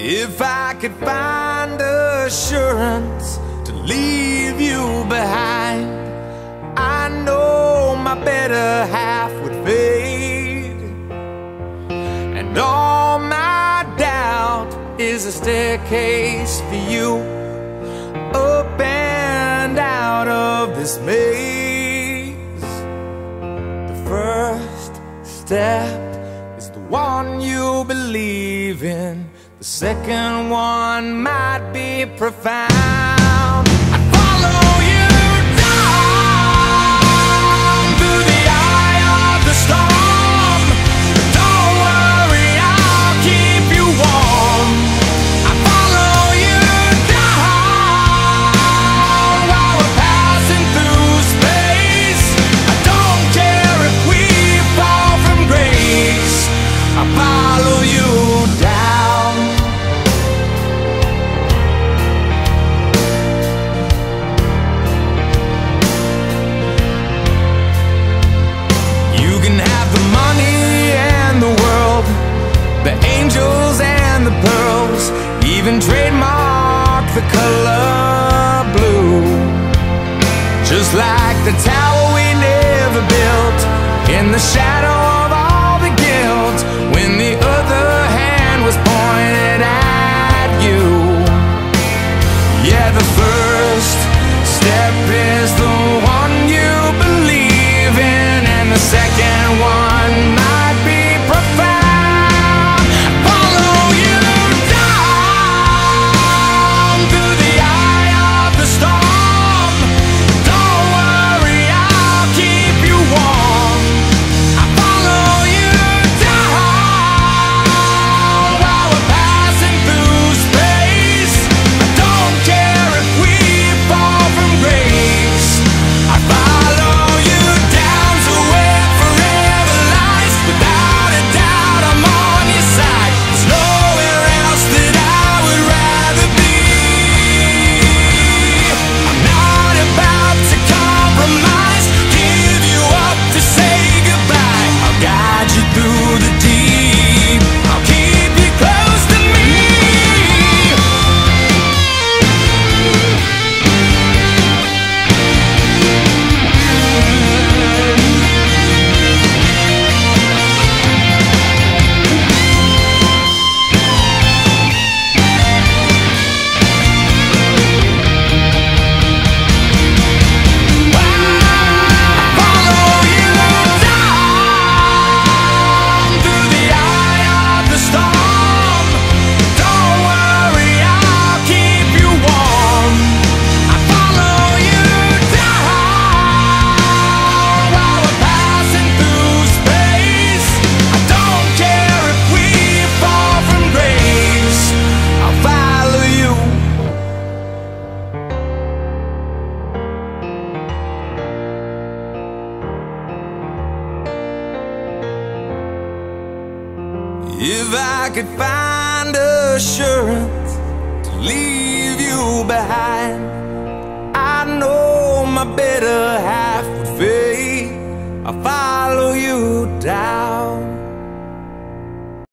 If I could find assurance to leave you behind, I know my better half would fade. And all my doubt is a staircase for you up and out of this maze. The first step is the one you believe in. The second one might be profound. the color blue. Just like the tower we never built In the shadow If I could find assurance to leave you behind.